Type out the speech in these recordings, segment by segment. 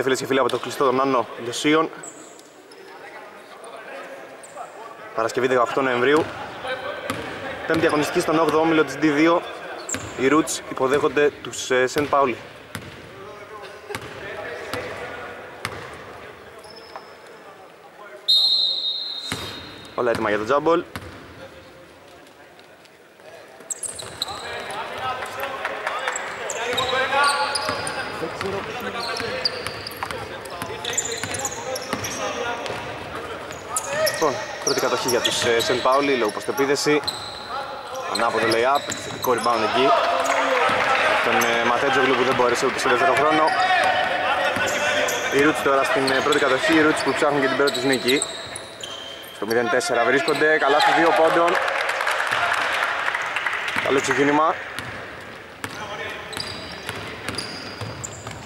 Χαίρετε φίλες και φίλοι από το κλειστό των Νάνο Λεσίων Παρασκευή 18 Νοεμβρίου. Πέμπτη αγωνιστική στον 8ο όμιλο της D2 Οι Roots υποδέχονται τους Σεν Πάουλι Όλα έτοιμα για το τζάμπολ Λοιπόν, πρώτη κατοχή για τους Σεν Πάουλι, λόγω προστεπίδεση. Ανάποδο lay-up, θετικό rebound εκεί. Τον ε, Ματέτζογλου που δεν μπόρεσε ούτε στο δεύτερο χρόνο. Οι Roots τώρα στην ε, πρώτη κατοχή, οι Roots που ψάχνουν και την πρώτη τους νίκη. Στο 0-4 βρίσκονται, καλά στο 2 πόντων. Καλό ξεκίνημα.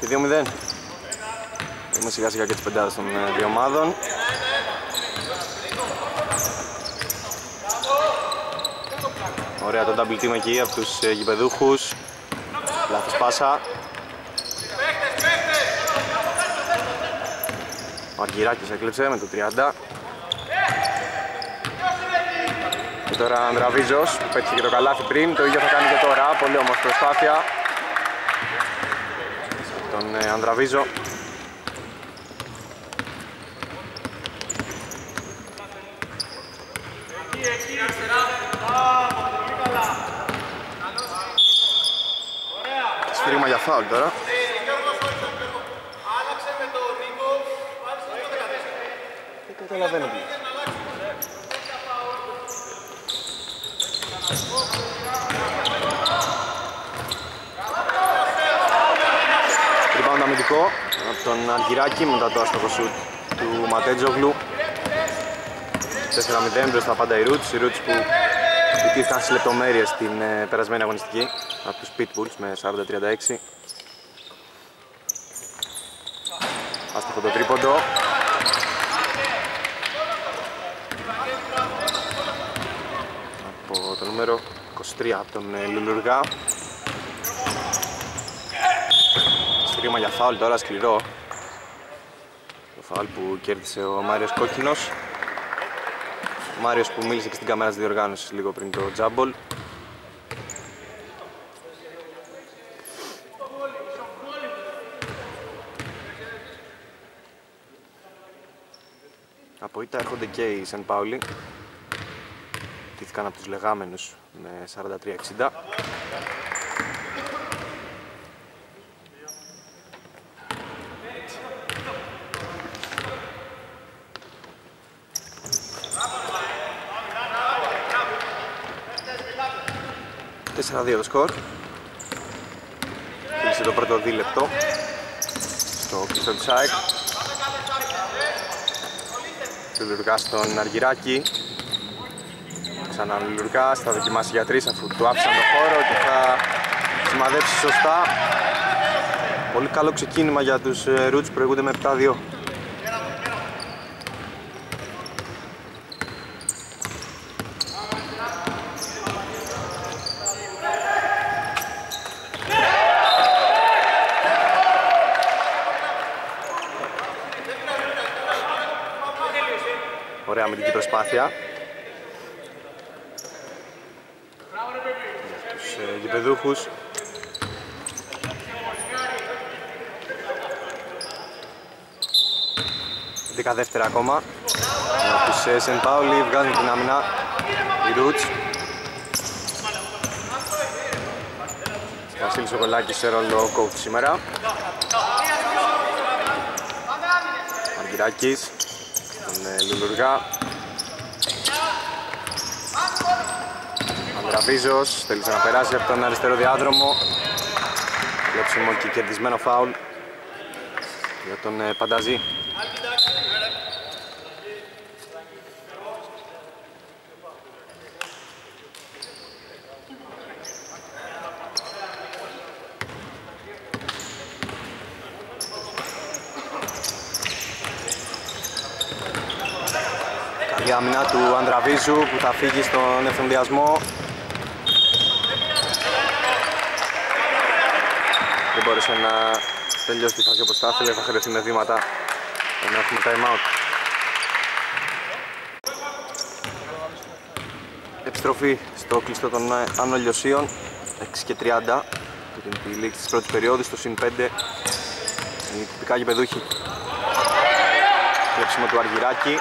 Και 2-0. Είμαι σιγά σιγά και τις πεντάδες των ε, δύο ομάδων. Ωραία το double team εκεί από τους ε, γηπεδούχους. Λάθος πάσα. Ο Αργυράκης έκλεψε με το 30. Και τώρα Ανδραβίζος που πέτυχε και το καλάθι πριν, το ίδιο θα κάνει και τώρα, πολύ όμως προσπάθεια. Τον ε, Ανδραβίζο. Σφύριγμα για φάουλ τώρα. Δεν καταλαβαίνω τι. Rebound αμυντικό από τον Αργυράκη μετά το άστοχο σουτ του Ματέτζογλου 4-0 μπροστά πάντα οι Roots, οι Roots που ιτήθηκαν στις λεπτομέρειες στην ε, περασμένη αγωνιστική από τους Pitbulls με 40-36 Άστοχο το τρίποντο. Από το νούμερο 23 από τον ε, Λουλουργά. Σφυρίμα για φάουλ τώρα σκληρό. Το φάουλ που κέρδισε ο Μάριος Κόκκινος. Ο Μάριος που μίλησε και στην καμέρα της διοργάνωσης λίγο πριν το τζάμπολ Από ήττα έρχονται και οι Σεν Πάουλι Τήθηκαν από τους λεγάμενους με 43-60 4-2 το σκορ. Κλείσε το πρώτο δίλεπτο. Στο κλειστό της ΑΕΚ Λουλουργά στον Αργυράκη. Ξανά Λουλουργάς, θα δοκιμάσει για τρεις αφού του άφησαν το χώρο και θα σημαδέψει σωστά. Πολύ καλό ξεκίνημα για τους Roots που προηγούνται με 7-2 Ωραία αμυντική προσπάθεια. Για τους ε, γηπεδούχους. Δέκα δεύτερα ακόμα. Για τους ε, Σεν Πάουλι βγάζουν την άμυνα οι Roots. Βασίλης Σοκολάκης σε ρόλο coach σήμερα. Αργυράκης τον ε, Λουλουργά. Ανδραβίζος, θέλησε να περάσει από τον αριστερό διάδρομο. Κλέψιμο και κερδισμένο φάουλ για τον ε, Πανταζή. Η άμυνα του Ανδραβίζου που θα φύγει στον ευθυνδιασμό. Δεν μπόρεσε να τελειώσει τη φάση όπως θα ήθελε, θα χρειαστεί με βήματα. Να έχουμε time out. Επιστροφή στο κλειστό των Άνω Λιωσίων. 6 και 30 το την λήξη της πρώτης περίοδου στο συν 5 οι τυπικά γηπεδούχοι Κλέψιμο του Αργυράκη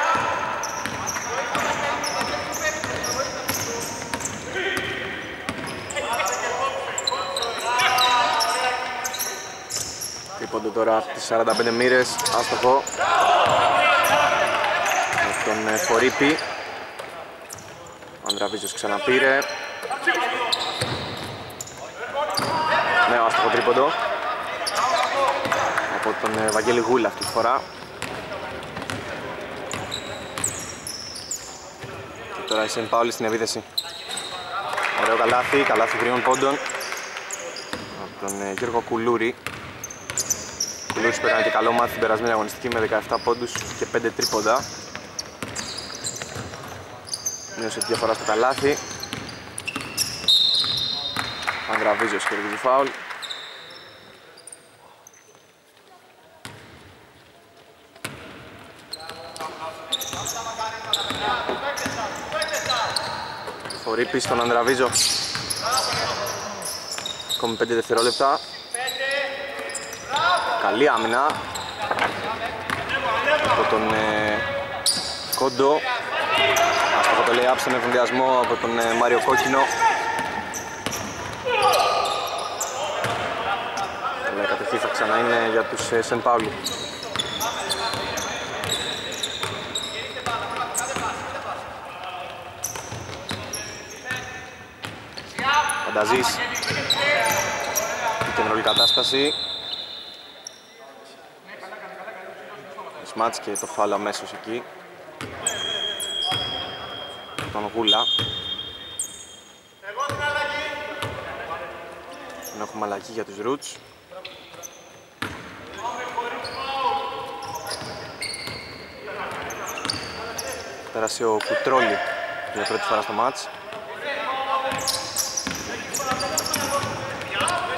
Τρίποντο τώρα τις 45 μοίρες, άστοχο. Με τον ε, Φορύπη ο Ανδραβίζος ξαναπήρε. Νέο άστοχο τρίποντο. Από τον ε, Βαγγέλη Γούλα αυτή τη φορά. Και τώρα η Σεν Πάολη στην επίθεση. Ωραίο καλάθι, καλάθι γρήγορων πόντων. Από τον ε, Γιώργο Κουλούρη Κουλούρης που έκανε και καλό μάθη την περασμένη αγωνιστική με 17 πόντους και 5 τρίποντα. Μείωσε τη διαφορά στο καλάθι. Ανδραβίζος κερδίζει φάουλ. Φορύπη στον Ανδραβίζο. Ακόμη 5 δευτερόλεπτα Καλή άμυνα. Από τον ε, Κόντο. Άστοχο το λέει άψε εφημδιασμό από τον ε, Μάριο Κόκκινο. Αλλά η κατοχή θα ξανά είναι για τους ε, Σεν Πάουλου Φανταζής Η κεντρολή κατάσταση Σμάτς και το φάλο αμέσως εκεί. Τον Γούλα. Δεν έχουμε αλλαγή για τους Roots. Πέρασε ο Κουτρόλη για πρώτη φορά στο μάτς.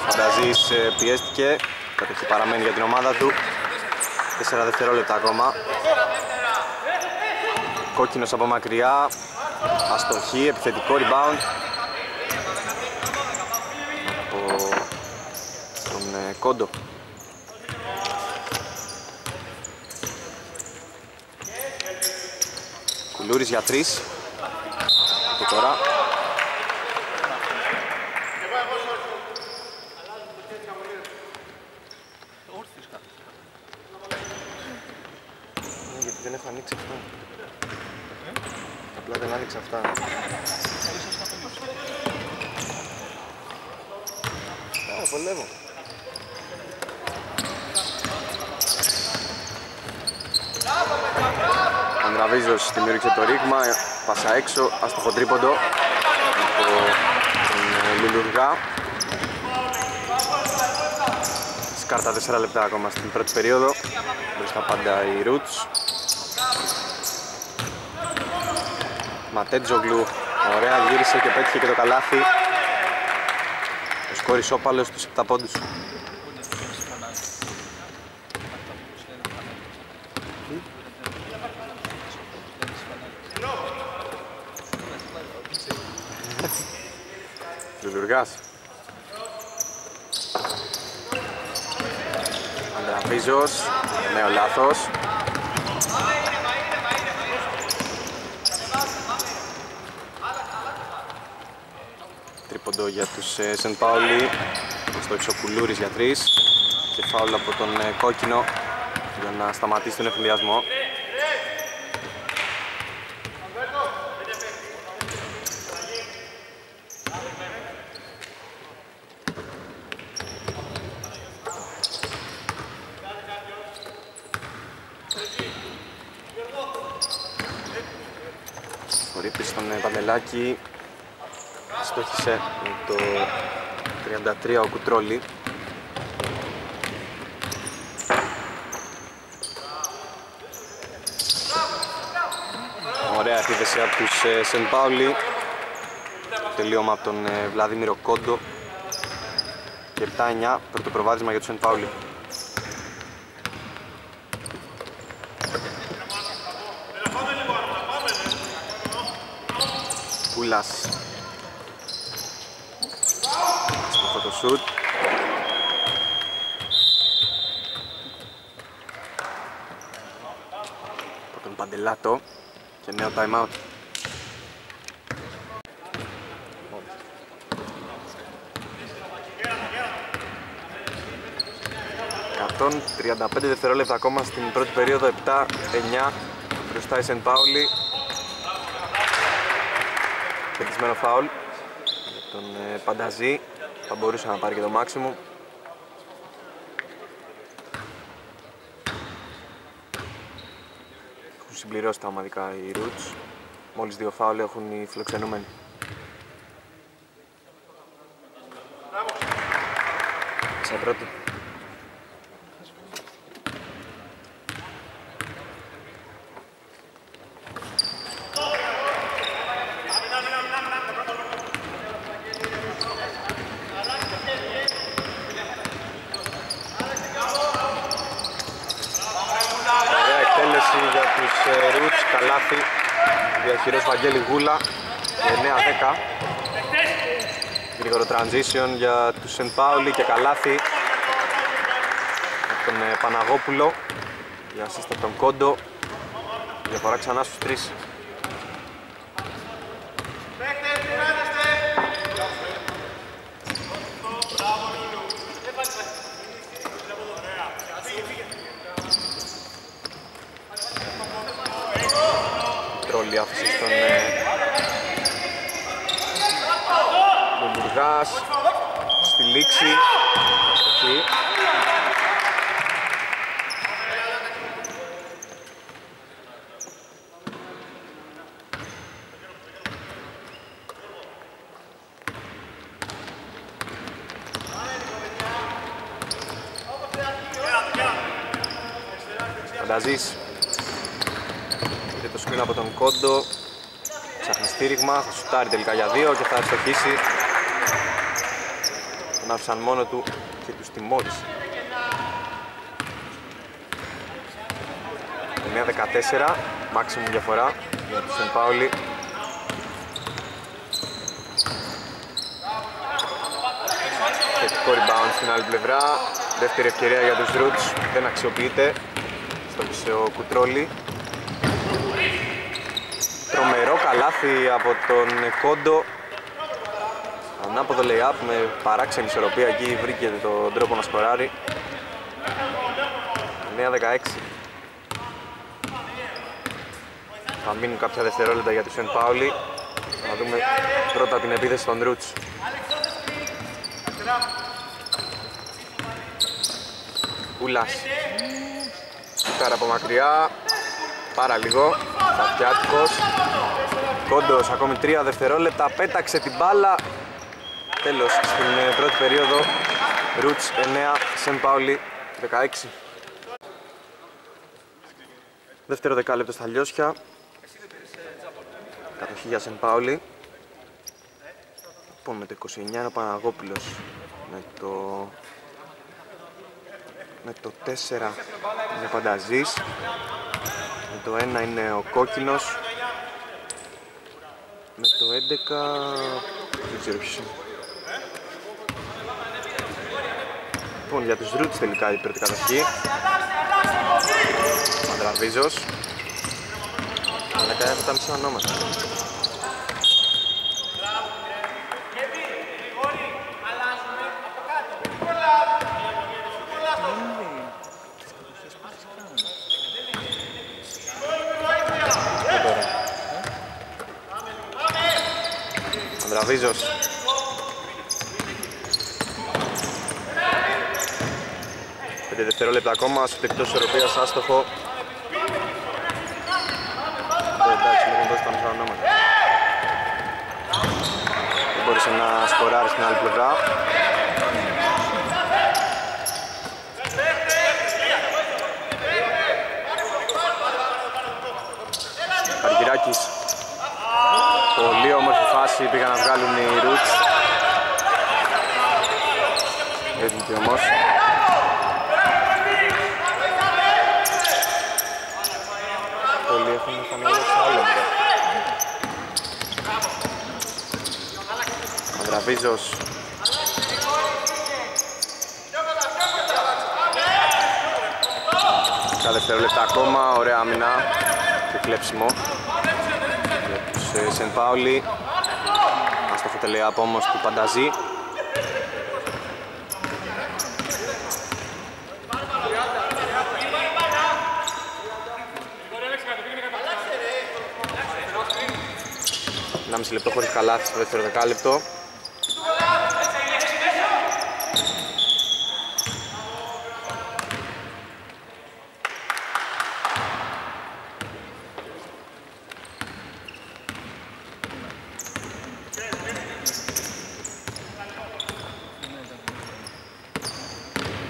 Φανταζής ε, πιέστηκε, κατοχή παραμένει για την ομάδα του 4 δευτερόλεπτα ακόμα. Κόκκινος από μακριά. Αστοχή, επιθετικό rebound. Από τον ε, Κόντο. Κουλούρης για τρεις. Και τώρα γιατί δεν έχω ανοίξει αυτό. Απλά δεν άνοιξα αυτά. Α, βολεύω. Ανδραβίζος δημιούργησε το ρήγμα, πάσα έξω, άστοχο τρίποντο από τον Λουλουργά. Σκάρτα 4 λεπτά ακόμα στην πρώτη περίοδο, μπροστά πάντα οι Roots. Ματέτζογλου, ωραία γύρισε και πέτυχε και το καλάθι. Ο σκόρ ισόπαλος στους 7 πόντους. Λουλουργάς. Ανδραφίζος, νέο λάθος. Τρίποντο για τους ε, Σεν Πάολη, στο Εξοκουλούρης για τρεις και φάουλ από τον ε, Κόκκινο για να σταματήσει τον εφημιασμό. Ο Ρίπης στον ε, Παντελάκη στόχισε με το 33 ο Κουτρόλη. Ωραία επίθεση από τους ε, Σεν Πάουλη. Τελείωμα από τον ε, Βλαδίμηρο Κόντο. Και 7-9 πρώτο προβάδισμα για τους Σεν Πάουλη Ούλας στο αυτό το σουτ από τον Παντελάτο και νέο time out. 35 δευτερόλεπτα ακόμα στην πρώτη περίοδο 7-9 μπροστά η Σεν Πάουλη Κερδισμένο φάουλ. Για τον ε, Πανταζή. Θα μπορούσε να πάρει και το μάξιμο. Έχουν συμπληρώσει τα ομαδικά οι Roots. Μόλις δύο φάουλ έχουν οι φιλοξενούμενοι. Σε πρώτη καλάθι διαχειρός Βαγγέλη Γούλα 9-10 γρήγορο transition για τους Σεν Πάουλη και καλάθι. Τον ε, Παναγόπουλο για assist τον Κόντο. Διαφορά ξανά στους τρεις στη λήξη αστοχή Φανταζής Πήρε το σκριν από τον Κόντο. Ψάχνει στήριγμα, θα σουτάρει τελικά για δύο και θα αστοχίσει Τον άφησαν μόνο του και τους τιμώρησε. 9-14, μάξιμου διαφορά για τους Σεν Πάουλη Θετικό rebound στην άλλη πλευρά. Δεύτερη ευκαιρία για τους Roots, δεν αξιοποιείται στο πισεο κουτρόλι. Τρομερό καλάθι από τον Κόντο Ανάποδο lay-up με παράξενη ισορροπία. Εκεί βρήκε τον τρόπο να σκοράρει. 9-16 Θα μείνουν κάποια δευτερόλεπτα για τους Σεν Πάουλη Να δούμε πρώτα την επίθεση των Roots. Ούλας. Σουτάρα από μακριά. Πάρα λίγο. Σαφιάτικος Κόντος ακόμη 3 δευτερόλεπτα. Πέταξε την μπάλα Τέλος στην ε, πρώτη περίοδο. Ρουτς 9 Σεν Πάουλη 16 Δεύτερο δεκάλεπτο στα λιώσια. Κατοχή για Σεν Πάουλη. Λοιπόν με το 29 είναι ο Παναγόπουλος Με το με το 4 είναι ο Πανταζής. Με το 1 είναι ο Κόκκινος. Με το 11 δεν ξέρω ποιος είναι λοιπόν για τους Roots τελικά η πρώτη κατοχή. Μαντραβίζος. Αλλά κάνει από τα μισά ονόματα. Μαντραβίζος. 5 δευτερόλεπτα ακόμα, σου εκτός ισορροπίας, άστοχο. Ε, εντάξει, μου έχουν. Δεν μπόρεσε να σκοράρει στην άλλη πλευρά. Αργυράκης. Πολύ όμορφη φάση, πήγαν να βγάλουν οι Roots. Έτσι και όμως. Ανδραβίζος Τα δευτερόλεπτα ακόμα, ωραία άμυνα και κλέψιμο. Για τους ε, Σεν Πάουλη Άστοχο τελεάπ όμως του Πανταζή Ένα μισή λεπτό χωρίς καλάθι στο δεύτερο δεκάλεπτο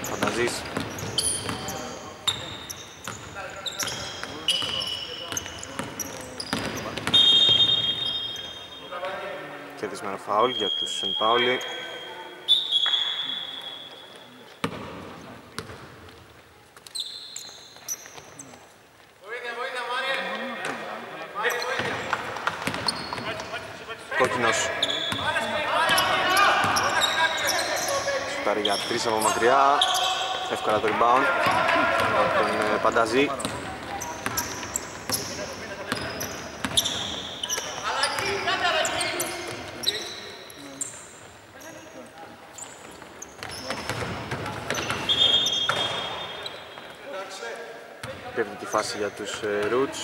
Φανταζής Κερδισμένο φάουλ για τους Σεν Πάουλη Κόκκινος. Σουτάρει για τρεις από μακριά. Εύκολα το rebound. Από τον ε, Πανταζή φάση για τους ε, Roots.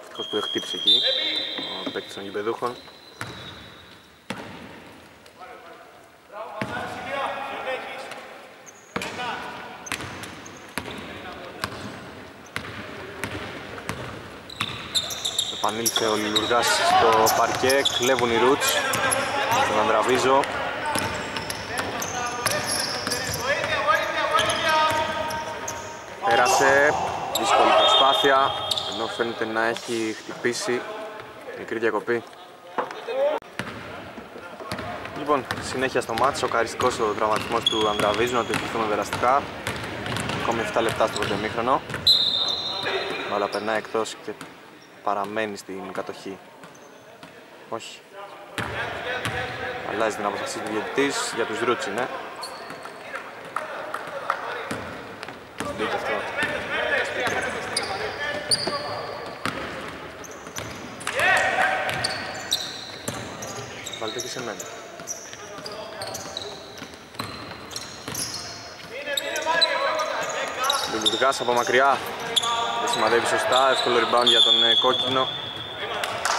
Ευτυχώς που δεν χτύπησε εκεί ο παίκτης των γηπεδούχων. Επανήλθε ο Λιλουργάς στο παρκέ, κλέβουν οι Roots. Τον Ανδραβίζο. Πέρασε, δύσκολη προσπάθεια, ενώ φαίνεται να έχει χτυπήσει μικρή διακοπή. Λοιπόν, συνέχεια στο μάτσο, σοκαριστικός ο τραυματισμός του Ανδραβίζου, να το ευχηθούμε περαστικά. Ακόμη 7 λεπτά στο πρώτο ημίχρονο. Αλλά περνάει εκτός και παραμένει στην κατοχή. Όχι. Αλλάζει την αποστασία του διαιτητής για τους Ρούτσι, ναι. Δείτε αυτό. Και σε μένα. Λουλουργάς από μακριά. Δεν σημαδεύει σωστά. Εύκολο rebound για τον ε, κόκκινο.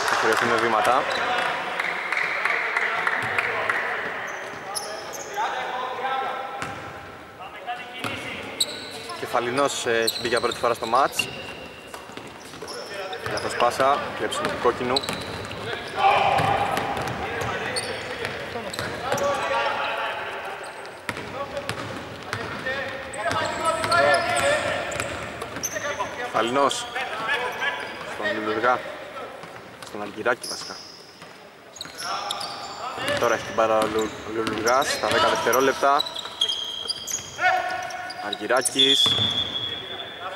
Θα χρειαστούμε βήματα. Κεφαλινός ε, έχει μπει για πρώτη φορά στο μάτς. Λάθος πάσα, κλέψιμο του κόκκινου. Κεφαλινός στον Λουλουργά, στον Αλγυράκη βασικά. Τώρα έχει την πάρα ο Λου- ο Λουλουργάς, στα 10 δευτερόλεπτα. Αργυράκης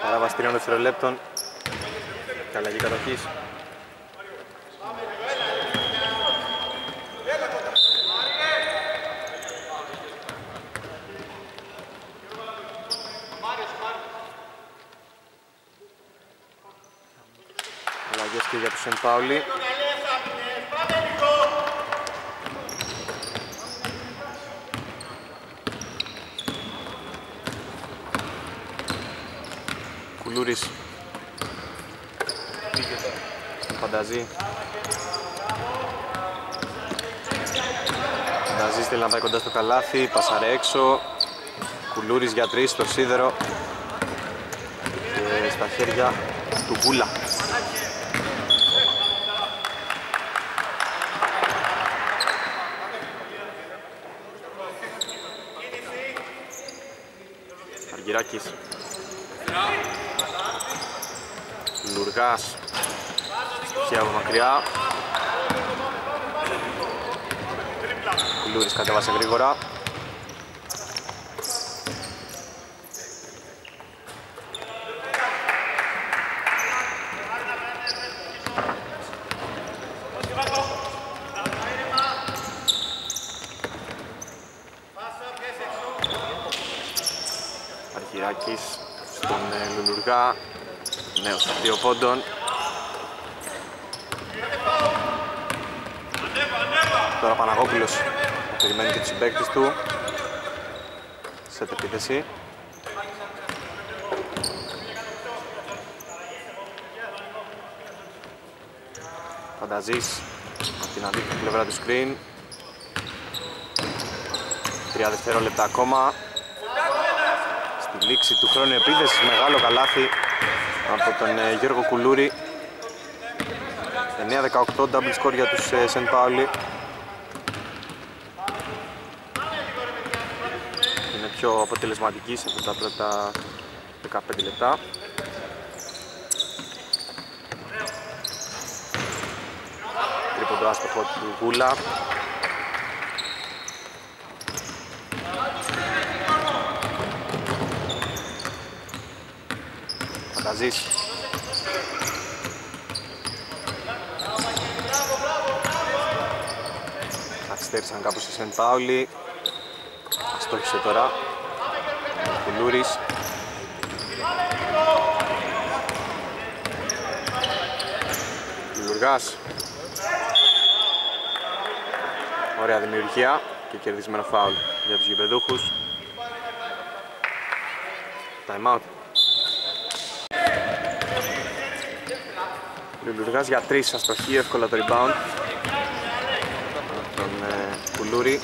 Παράβαση τριών δευτερολέπτων. Και αλλαγή κατοχής Αλλαγές και για τους Σεν Πάουλη Κουλούρης. Φανταζή. Φανταζή στέλνει να πάει κοντά στο καλάθι, πασαρέ έξω. Κουλούρης για τρεις στο σίδερο. Και στα χέρια του Βούλα μακριά. Κουλούρης κατέβασε γρήγορα. Αρχιράκης στον ε, Λουλουργά, νέος από δύο πόντων. Τώρα Παναγόπουλος περιμένει και τους συμπαίκτες του. Σε επίθεση. Φανταζής από την αντίθετη πλευρά του screen. Τρία δευτερόλεπτα ακόμα. Στη λήξη του χρόνου επίθεσης μεγάλο καλάθι από τον ε, Γιώργο Κουλούρη. 9-18 double score για τους ε, Σεν Πάολη. Είναι πιο αποτελεσματικής σε αυτά τα πρώτα 15 λεπτά. Τρίποντο άστοχο του Γούλα. Φανταζής. Καθυστέρησαν κάπως οι Σεν Πάουλη. Αστόχησε τώρα. Ο Κουλούρης. Λουργάς. Ωραία δημιουργία και κερδισμένο φάουλ για τους γηπεδούχους. Time out. Λουλουργάς για τρεις αστοχή, εύκολα το rebound. Τον ε, Κουλούρη.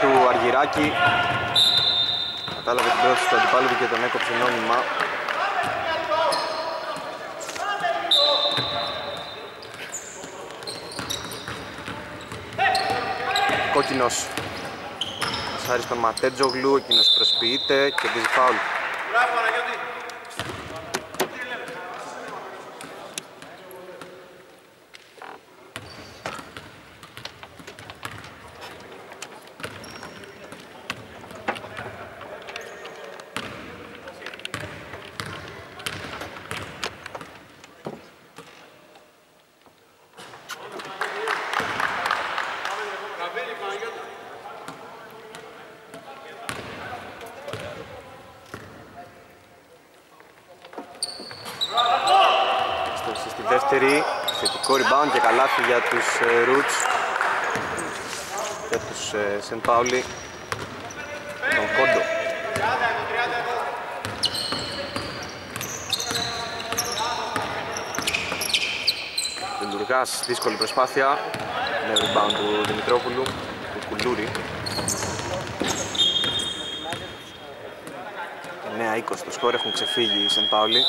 Του Αργυράκη. Κατάλαβε την πρόθεση του αντιπάλου και τον έκοψε νόμιμα. Κόκκινος Σάρι στον Ματέτζογλου, εκείνος προσποιείται και δίζει φάουλ. Στόχισε στη δεύτερη, θετικό rebound και καλάθι για τους ε, Roots. Για τους ε, Σεν Πάουλη τον Κόντο. Λουργάς, δύσκολη προσπάθεια με rebound του Δημητρόπουλου του Κουλούρη. 9-20 το σκορ έχουν ξεφύγει οι Σεν Πάουλη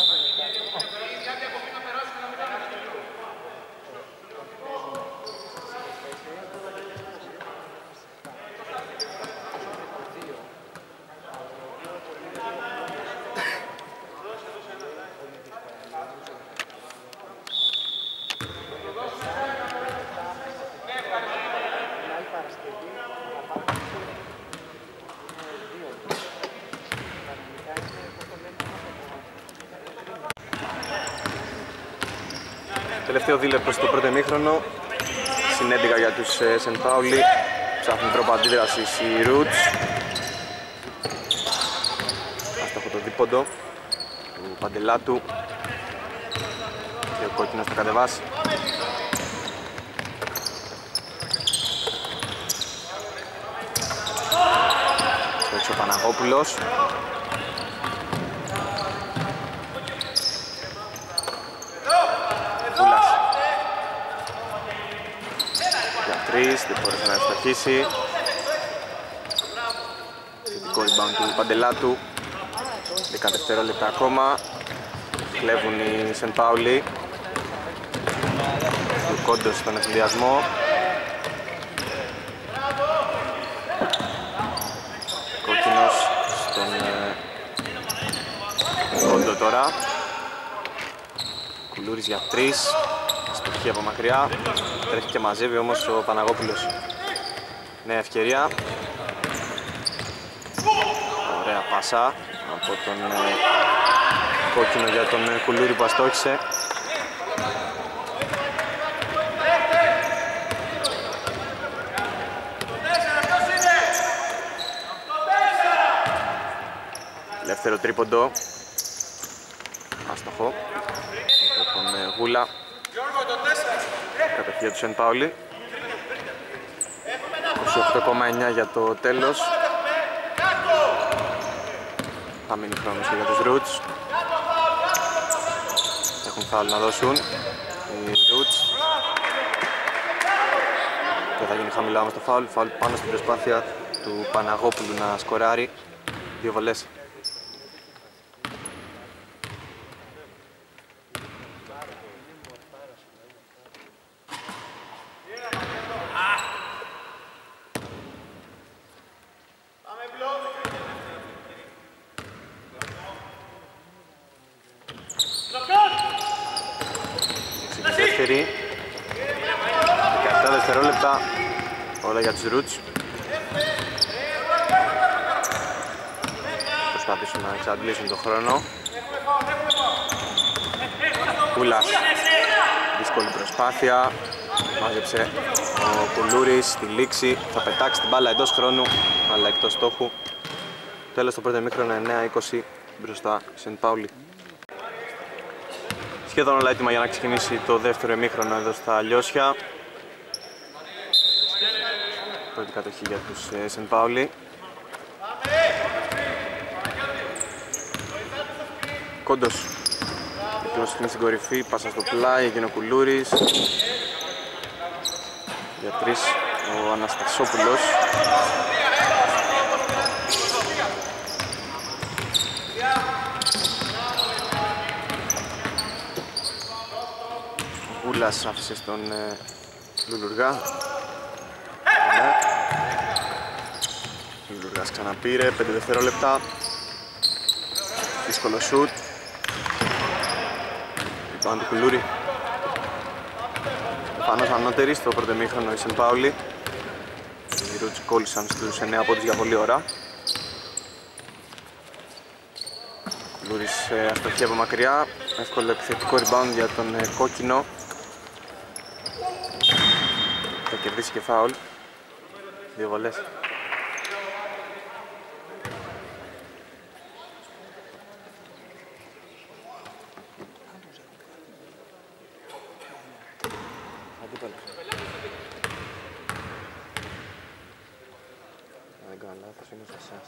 Τελευταίο δίλεπτο στο πρώτο ημίχρονο. Συνέντηκα για τους ε, Σεν Πάουλη. Ψάχνουν τρόπο αντίδρασης οι Roots. Άστοχο το δίποντο του Παντελάτου. Και ο κόκκινος θα κατεβάσει. Στο έξω ο Παναγόπουλος. Βούλας. Για τρεις, δεν μπόρεσε να ευστοχίσει. Θετικό rebound του Παντελάτου. 10 δευτερόλεπτα ακόμα. Κλέβουν οι Σεν Πάουλη. Του Κόντος στον ευθυνδιασμό. Κόκκινος στον ε, Κόντο τώρα. Κουλούρης για τρεις και από μακριά. Τρέχει και μαζεύει όμως ο Παναγόπουλος. Νέα ευκαιρία. Ωραία πάσα από τον ε, κόκκινο για τον κουλούρι που αστόχησε. Δεύτερο τρίποντο. Άστοχο. Τον ε, Γούλα. Κατευθεία τους Σεν Πάουλη. 28,9 για το τέλος. Θα μείνει χρόνος και για τους Roots. Έχουν φάουλ να δώσουν οι Roots. Και θα γίνει χαμηλά όμως το φάουλ. Φάουλ πάνω στην προσπάθεια του Παναγόπουλου να σκοράρει. Δύο βολές. Δεύτερη 17 δευτερόλεπτα. Όλα για τους Roots προσπαθήσουν να εξαντλήσουν τον χρόνο. Κούλας. Δύσκολη προσπάθεια. Μάζεψε ο Κουλούρης στη λήξη. Θα πετάξει την μπάλα εντός χρόνου αλλά εκτός στόχου. Τέλος το πρώτο μήχρονο 9-20 μπροστά Σεντ Πάουλη σχεδόν όλα έτοιμα για να ξεκινήσει το δεύτερο εμίχρονο εδώ στα Λιώσια. Πρώτη κατοχή για τους ε, Σεν Πάουλη. Κόντος. Έτοιμος στην κορυφή, πάσα στο πλάι, έγινε ο Κουλούρης. Για τρεις ο Αναστασόπουλος. Κούλας άφησε στον ε, Λουλουργά. Ναι. Λουλουργάς ξαναπήρε, 5 δευτερόλεπτα. Δύσκολο σουτ. Πάνω του Κουλούρη. Πάνω ανώτερη στο πρώτο μήχρονο η Σεν Πάουλη. Οι Ρούτς κόλλησαν στους 9 πόντους για πολλή ώρα. Κουλούρης ε, αστοχή από μακριά. Εύκολο επιθετικό rebound για τον ε, κόκκινο κερδίσει και φάουλ. Δύο βολές. Δεν κάνω λάθος, είναι σε εσάς.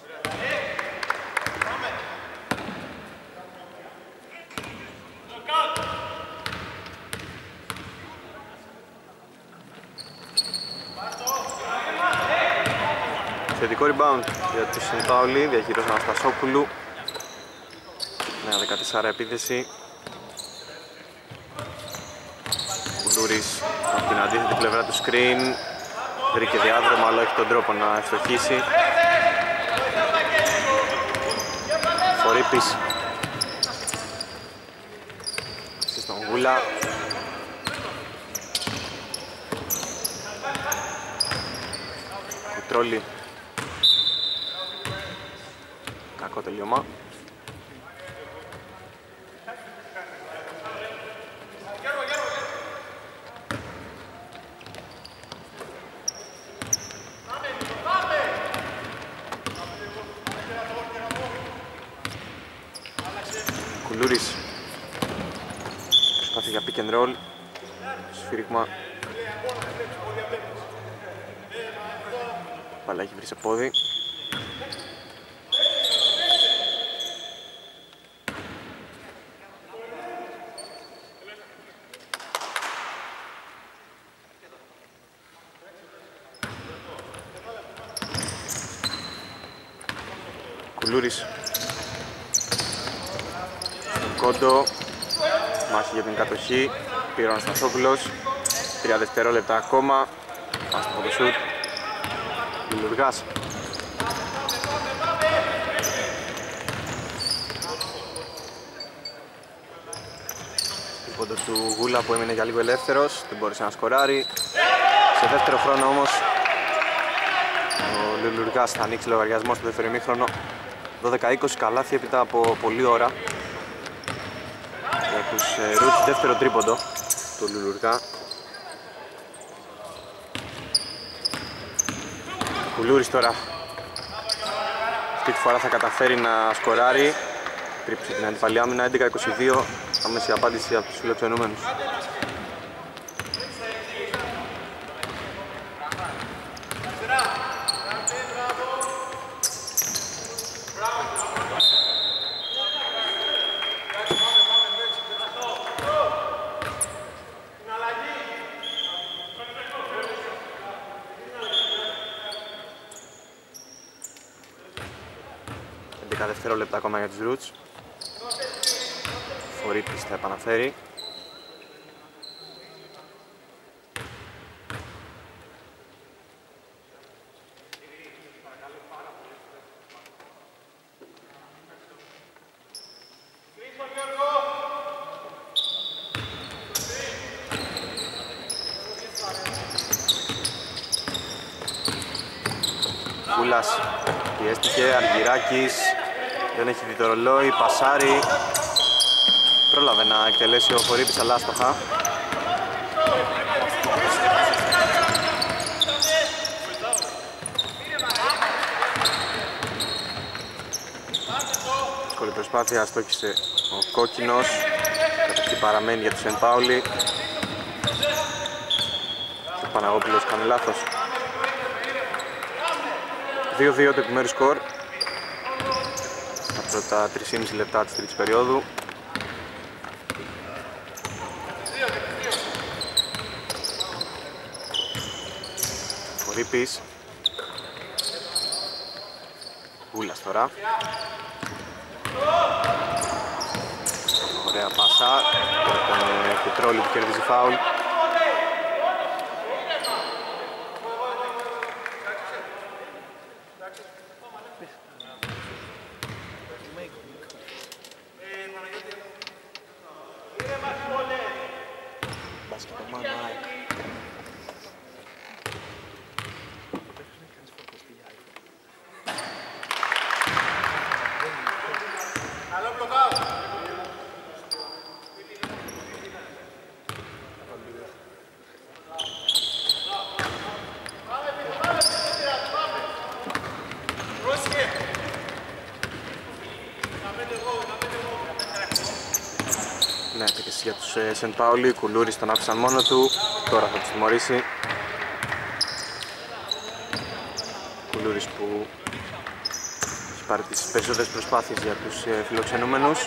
Θετικό rebound για τους Σεντάουλη, διαχειρός Αναστασόπουλου. Νέα 14 επίθεση. Κουλούρης από την αντίθετη πλευρά του screen. Βρήκε διάδρομο, αλλά έχει τον τρόπο να ευστοχίσει. Φορύπης. Στον Γούλα. Κουτρόλι Κακό τελείωμα. Κουλούρης. Προσπάθει για pick and roll. Σφύριγμα. Παλά έχει βρει σε πόδι Κουλούρης Στον κόντο Μάχη για την κατοχή. Πήρε ο Αναστασόπουλος 3 δευτερόλεπτα ακόμα. Άστοχο το σουτ. Λουργάς. Πόντο του Γούλα που έμεινε για λίγο ελεύθερος Δεν μπόρεσε να σκοράρει. Σε δεύτερο χρόνο όμως Ο Λουλουργάς θα ανοίξει λογαριασμό στο δεύτερο ημίχρονο. 12-20 καλάθι έπειτα από πολλή ώρα. για τους ε, Ρούτς δεύτερο τρίποντο του Λουλουργά Κουλούρης τώρα Αυτή τη φορά θα καταφέρει να σκοράρει. Τρύπησε την αντιπαλή άμυνα 11-22. Άμεση απάντηση από τους φιλοξενούμενους. δευτερόλεπτα ακόμα για τους Roots. Φορήτης θα επαναφέρει. Κούλας πιέστηκε, Αργυράκης δεν έχει δει το ρολόι, πασάρι. Πρόλαβε να εκτελέσει ο Φορύπης αλλά άστοχα Δύσκολη προσπάθεια, στόχισε ο Κόκκινος. Κατοχή παραμένει για τους Σεν Πάουλη ο Παναγόπουλος κάνει λάθος. 2-2 το επιμέρους σκορ πρώτα 3,5 λεπτά της τρίτης περίοδου. Ο Ρίπης. Γούλας τώρα. Ωραία πάσα για τον Πετρόλη που κερδίζει φάουλ. Σεντ Πάουλη, Κουλούρης τον άφησαν μόνο του, τώρα θα τους τιμωρήσει. Κουλούρης που έχει πάρει τις περισσότερες προσπάθειες για τους ε, φιλοξενούμενους.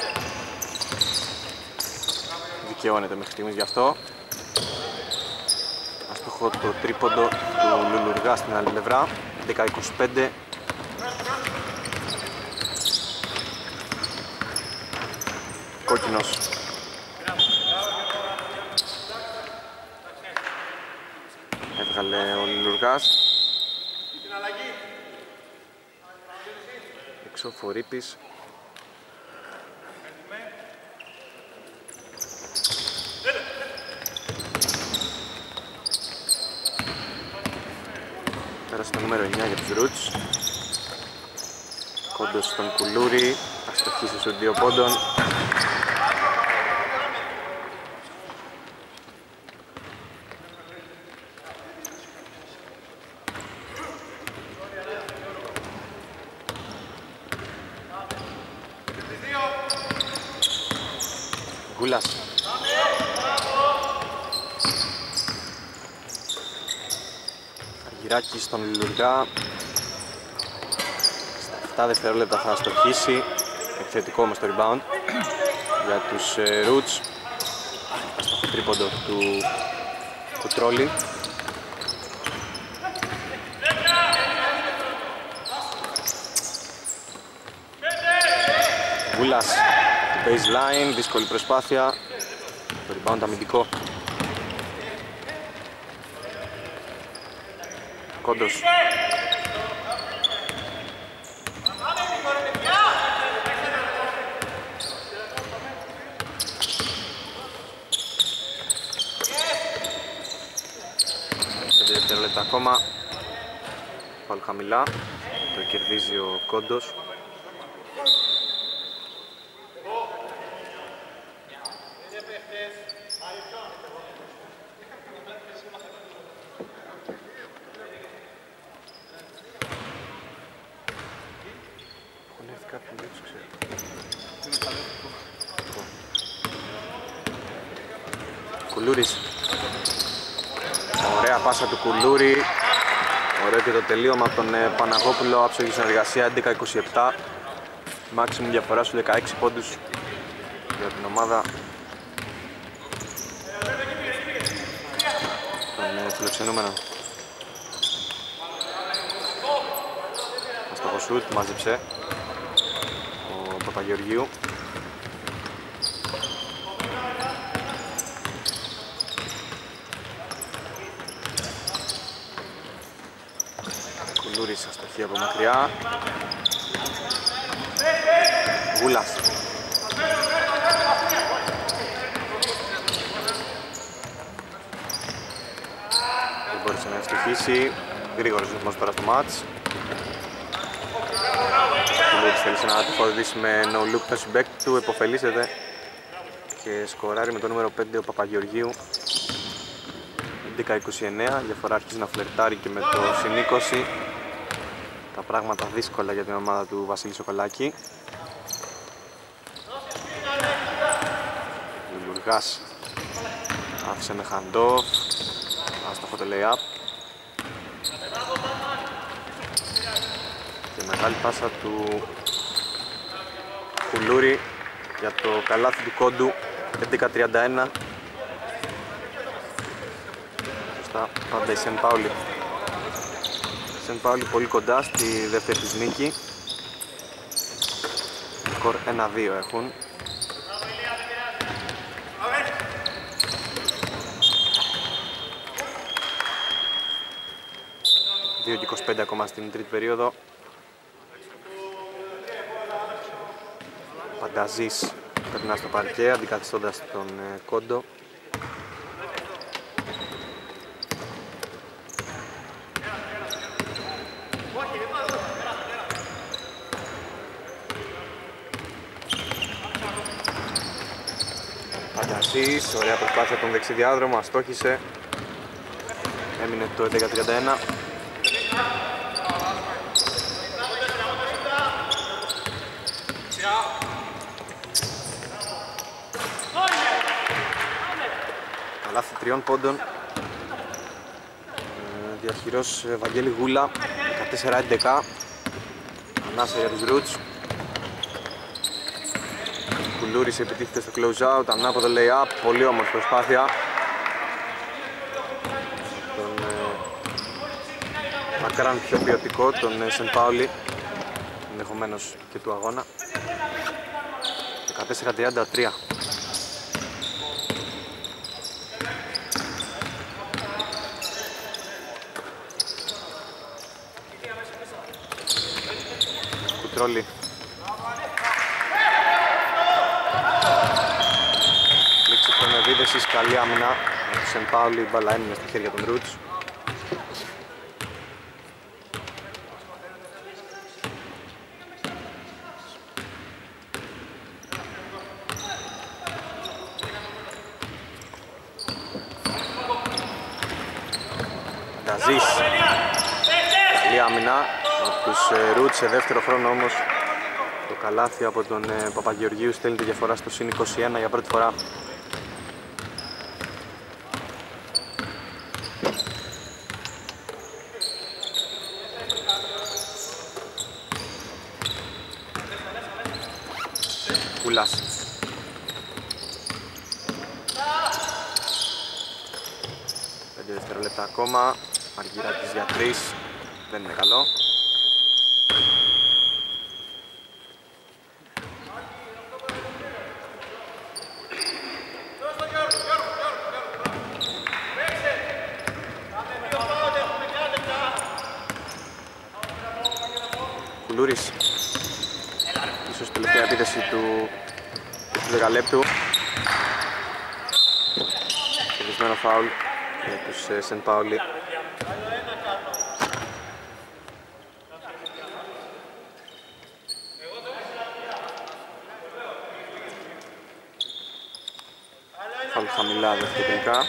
Δικαιώνεται μέχρι στιγμής γι' αυτό. Αστοχό το τρίποντο του Λουλουργά στην άλλη πλευρά, 10-25. Κόκκινος έβγαλε ο Λουλουργάς έξω Φορύπης πέρασε το νούμερο 9 για τους Ρούτς κόντος στον Κουλούρη. Αστοχήσει στους δύο πόντων Κούλας. Αργυράκη στον Λουλουργά. Στα 7 δευτερόλεπτα θα στοχίσει. Επιθετικό όμως το rebound για τους ε, Roots. Αστοχή τρίποντο του, του Τρόλι. Γούλας baseline, δύσκολη προσπάθεια το rebound αμυντικό Κόντος. Πέντε δευτερόλεπτα ακόμα. Πάλι χαμηλά. Το κερδίζει ο Κόντος Κουλούρης. Ωραία πάσα του Κουλούρη. Ωραίο και το τελείωμα από τον ε, Παναγόπουλο. Άψογη συνεργασία 11-27. Μάξιμου διαφορά στους 16 πόντους για την ομάδα των ε, φιλοξενούμενων. Αστοχο σούτ, μάζεψε ο Παπαγεωργίου. Κουλούρης αστοχή από μακριά. Γούλας. Δεν μπόρεσε να ευστοχίσει. Γρήγορος ρυθμός τώρα στο μάτς. Κουλούρης θέλησε να αντιφοδίσει με no look το συμπέκ του, εποφελήσεται και σκοράρει με το νούμερο 5 ο Παπαγεωργίου 11-29, διαφορά αρχίζει να φλερτάρει και με το συν 20 τα πράγματα δύσκολα για την ομάδα του Βασίλη Σοκολάκη. Λουργάς άφησε με handoff. Άστοχο το lay-up. Και μεγάλη πάσα του Κουλούρη για το καλάθι του κόντου. 11-31 Σωστά, πάντα η Σεν Πάουλη Σεν Πάουλη πολύ κοντά στη δεύτερη της νίκη. Σκορ 1-2 έχουν. Δύο και 25 ακόμα στην τρίτη περίοδο. Πανταζής περνά στο παρκέ αντικαθιστώντας τον ε, Κόντο Πανταζής, ωραία προσπάθεια τον δεξιδιάδρομο, αστόχησε. Έμεινε το 11-31 Καλάθι τριών πόντων. Ε, Διαχειρός ε, Βαγγέλη Γούλα 14-11 Ανάσα για τους Roots Κουλούρης επιτίθεται στο close out Ανάποδο lay-up Πολύ όμορφη προσπάθεια. Τον ε, Μακράν πιο ποιοτικό Τον ε, Σεν Πάολη Ενδεχομένως και του αγώνα. 14-33 Κουτρόλι Λήξη χρονοβίδεσης, καλή άμυνα. Από τον Σεν Πάολη, η μπάλα έμεινε στα χέρια των Roots. Νταζής Καλή άμυνα από τους ε, Roots σε δεύτερο χρόνο όμως. Το καλάθι από τον ε, Παπαγεωργίου στέλνει τη διαφορά στο συν 21 για πρώτη φορά Πέντε δευτερόλεπτα ακόμα Αργυράκης για τρεις Δεν είναι καλό. Κουλούρης Ίσως τελευταία επίθεση του του δεκαλέπτου. Κερδισμένο φάουλ για τους ε, Σεν Πάολη. Φάουλ χαμηλά δευτερικά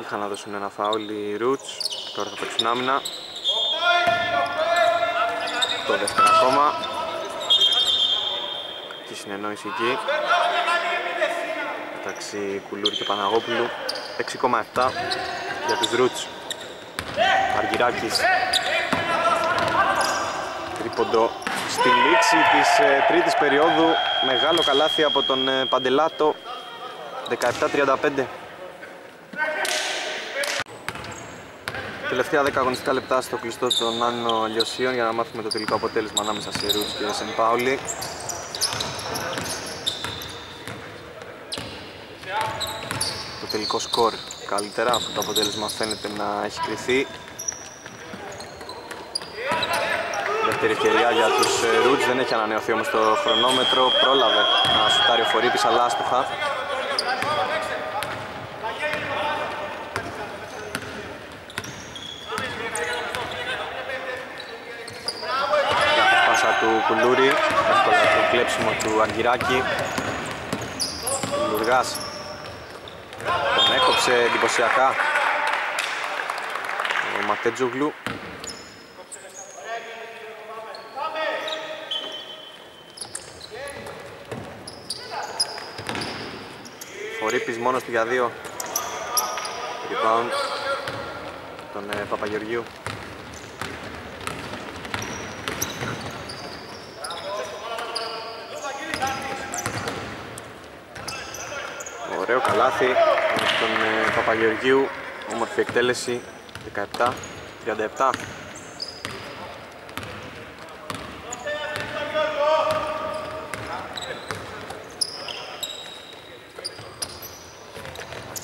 Είχαν να δώσουν ένα φάουλ οι Roots, τώρα θα παίξουν άμυνα 8 δεύτερα ακόμα. Κακή συνεννόηση εκεί. Μεταξύ Κουλούρη και Παναγόπουλου. 6,7 για τους Ρούτς. Αργυράκης. Τρίποντο στη λήξη της ε, τρίτης περίοδου. Μεγάλο καλάθι από τον ε, Παντελάτο. 17-35. Τελευταία 10 αγωνιστικά λεπτά στο κλειστό των Άνω Λιωσίων για να μάθουμε το τελικό αποτέλεσμα ανάμεσα σε Ρούτς και Σεν Πάουλη. Το τελικό σκορ καλύτερα, αυτό το αποτέλεσμα φαίνεται να έχει κρυθεί. Δεύτερη ευκαιρία για τους Ρούτς, δεν έχει ανανεωθεί όμως το χρονόμετρο, πρόλαβε να σουτάρει ο Φορύπης αλλά άστοχα. του Κουλούρη, εύκολα το κλέψιμο του Αργυράκη. Λουργάς τον έκοψε εντυπωσιακά ο Ματέτζογλου. Φορύπης μόνος του για δύο. Rebound τον ε, Παπαγεωργίου. Ωραίο καλάθι τον ε, Παπαγεωργίου, όμορφη εκτέλεση 17-37.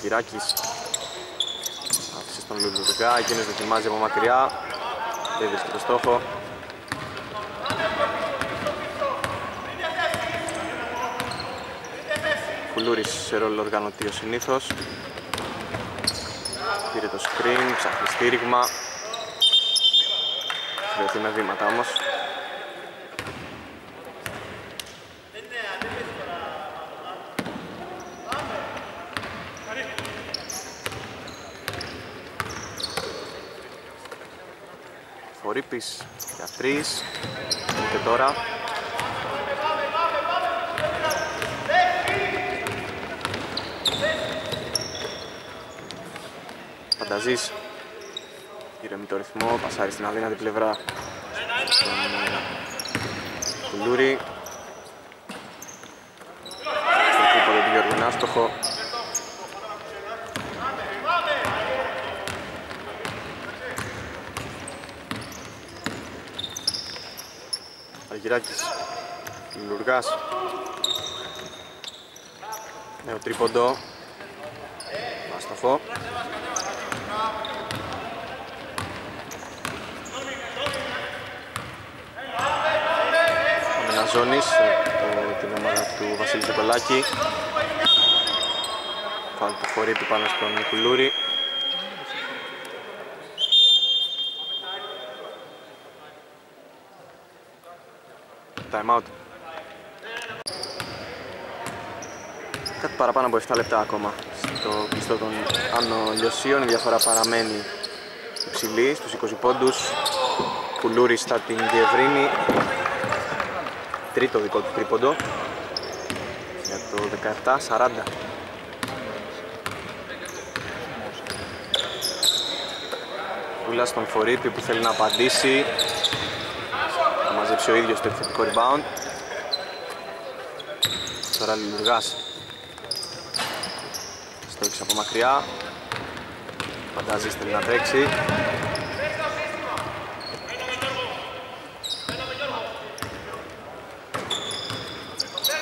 Κυράκης άφησε στον Λουλουδουκά, εκείνος δοκιμάζει από μακριά. Δεν βρίσκει το στόχο Κουλούρης σε ρόλο οργανωτή ο συνήθως. Πήρε το screen, ψάχνει στήριγμα. Βρεθεί με βήματα όμως. Φορύπης για τρεις. Και τώρα Φανταζής με το ρυθμό, πασάρει στην αδύνατη πλευρά. Στον Κουλούρη. Στον τρίποδο του Γιώργου Νάστοχο Αργυράκης. Λουργάς. Νέο τρίποντο. Άστοχο Ζώνης από την ομάδα του Βασίλη Ζεκολάκη Φάουλ του Φορύπη πάνω στον Κουλούρη Time out. Κάτι παραπάνω από 7 λεπτά ακόμα στο κλειστό των Άνω Λιωσίων. Η διαφορά παραμένει υψηλή στους 20 πόντους. Κουλούρης θα την διευρύνει τρίτο δικό του τρίποντο. Για το 17-40 Πούλα στον Φορύπη που θέλει να απαντήσει. Θα μαζέψει ο ίδιος το επιθετικό rebound. Τώρα Λιλουργάς στόχισε από μακριά. Φαντάζει θέλει να τρέξει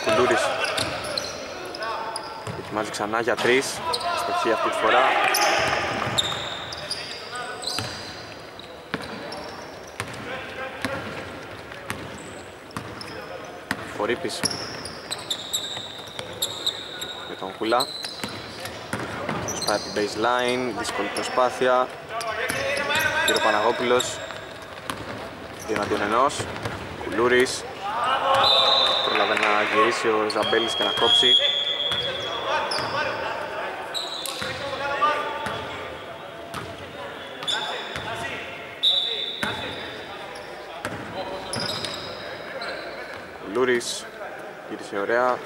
Κουλούρης Ετοιμάζει ξανά για τρεις. Στοχή αυτή τη φορά. Φορύπης Με τον Κουλά. Σπάει την baseline, δύσκολη προσπάθεια. Κύριο Παναγόπουλος. Δύο εναντίον ενός. Κουλούρης. Πρόλαβε να γυρίσει ο Ζαμπέλης και να κόψει. Πουλούρης, γύρισε ωραία.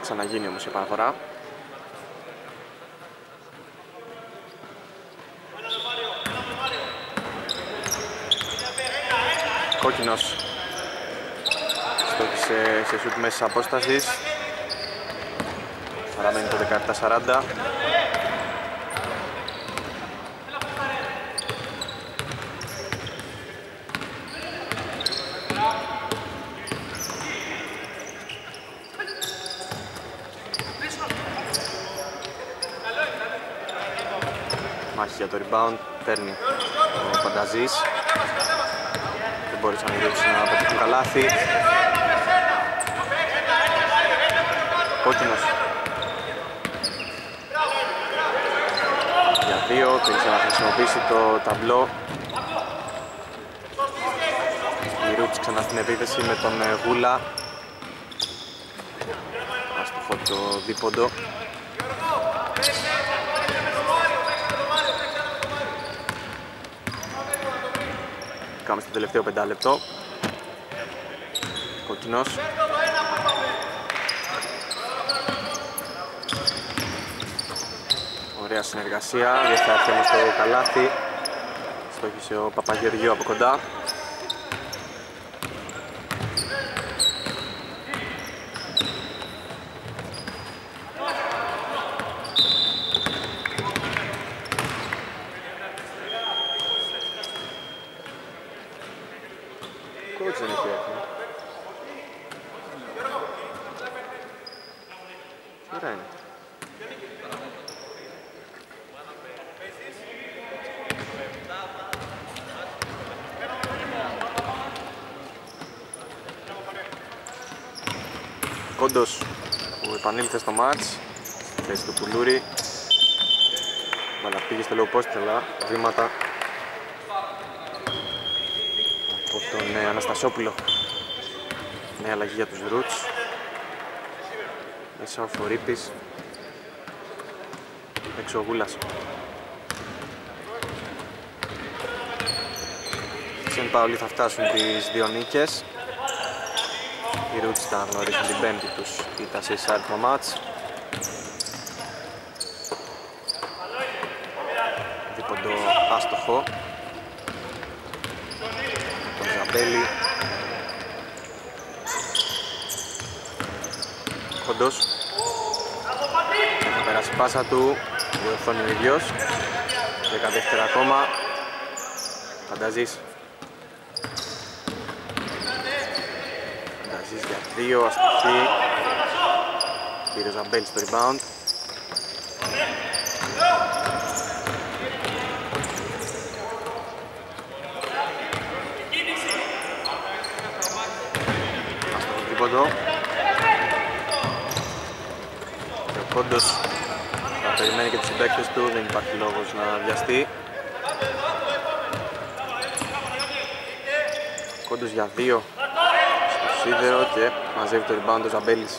Ξαναγίνει όμως η επαναφορά. Κόκκινος στόχισε σε σουτ μέσης απόστασης παραμένει το 17-40 Μάχη για το rebound, παίρνει ο Φανταζής δεν μπόρεσαν οι Ρούτς να πετύχουν καλάθι. Κόκκινος. Για δύο, θέλησε να χρησιμοποιήσει το ταμπλό. Οι Ρούτς ξανά στην επίθεση με τον ε, Γούλα Αστοχό το δίποντο Κάμε στο τελευταίο πεντάλεπτο. Κοκκινός. Ωραία συνεργασία, δεν θα έρθει όμως το καλάθι. Στόχισε ο Παπαγεωργίου από κοντά. Coach δεν έχει έρθει. Τι ώρα είναι. Κόντος που επανήλθε στο μάτς στη θέση του Πουλούρη Μπαλά πήγε στο low post, αλλά βήματα από τον ε, Αναστασόπουλο. Νέα αλλαγή για τους Roots. Μέσα ο Φορύπης. Έξω ο Γούλας. Σεν Πάολοι θα φτάσουν τις δύο νίκες. Οι Roots θα γνωρίζουν την πέμπτη τους ήττα σε εισάρτημα μάτς. Λοιπόν, Δίποντο άστοχο. Τον Ζαμπέλη. Κοντός. Θα περάσει πάσα του. Διορθώνει ο ίδιος. Δεκαδεύτερα ακόμα. Φανταζείς. 2 αστοχή. Πήρε Ζαμπέλ στο rebound. Αστοχή τρίποντο και ο Κόντος θα περιμένει και τους συμπαίκτες του. Δεν υπάρχει λόγος να βιαστεί. Κόντος για δύο σίδερο και μαζεύει το rebound ο Ζαμπέλης.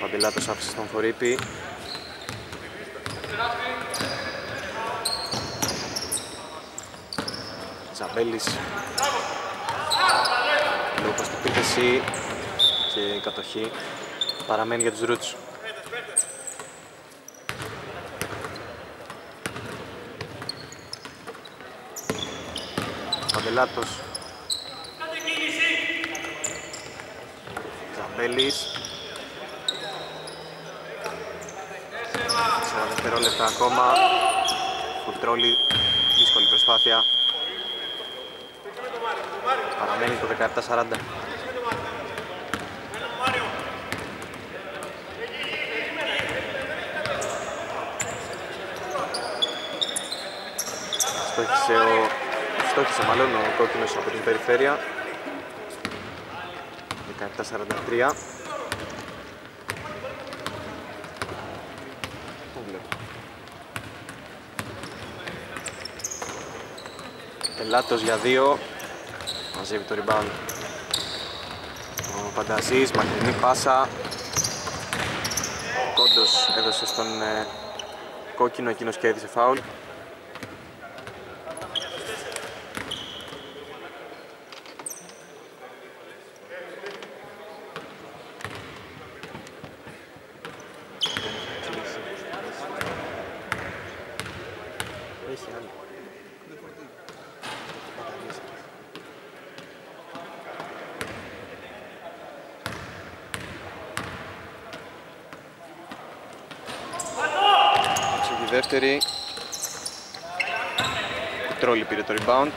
Παντελάτος άφησε στον Φορύπη. Ζαμπέλης. Λόγω στην επίθεση και η κατοχή παραμένει για τους Ρούτς. Παντελάτος. Ζαμπέλης. 4 δευτερόλεπτα ακόμα. Φουλτρόλι. Δύσκολη προσπάθεια. Παραμένει το 17-40. Στόχισε, ο... Στόχισε μάλλον ο κόκκινος από την περιφέρεια. 17-43. Πού βλέπω. Ελάτος για δύο. Μαζεύει το rebound. Ο Πανταζής, μακρινή πάσα. Κόντος έδωσε στον ε, κόκκινο, εκείνος κέρδισε φάουλ. Εξηγεί δεύτερη. Κουτρόλη πήρε το rebound.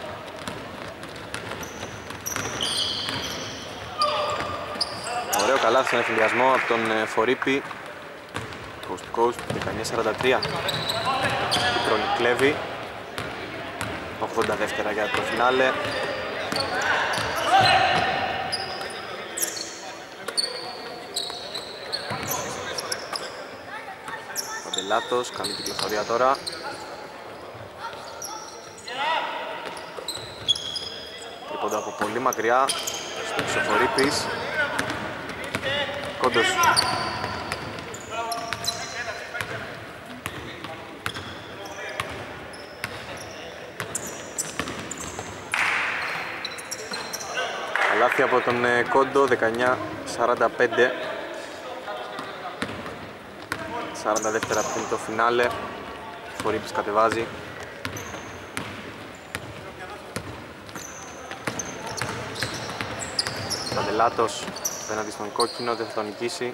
Ωραίο καλάθι στον εφηλιασμό από τον ε, Φορύπη. Coast to coast, 19-43. Κουτρόλη κλέβει. 82 για το φινάλε. Παντελάτος, κάνει την κυκλοφορία τώρα. Τρίποντα από πολύ μακριά, στο Ξεφορύπης. Κόντος. Καλάθι από τον ε, Κόντο, 19-45. 40 δεύτερα πριν το φινάλε. Φορύπης κατεβάζει. Παντελάτος απέναντι στον κόκκινο, δεν θα τον νικήσει.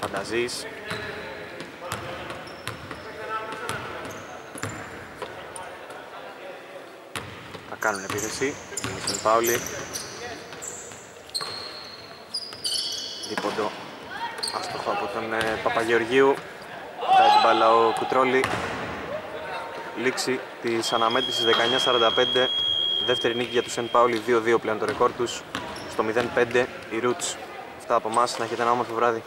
Φανταζής. Θα κάνουν επίθεση. Στον Πάουλη. Δίποντο άστοχο από τον ε, Παπαγεωργίου. Πάει την μπάλα ο Κουτρόλη. Λήξη της αναμέτρησης 19-45. Δεύτερη νίκη για τους Σεν Πάουλη, 2-2 πλέον το ρεκόρ τους. Στο 0-5 οι Roots. Αυτά από εμάς, να έχετε ένα όμορφο βράδυ.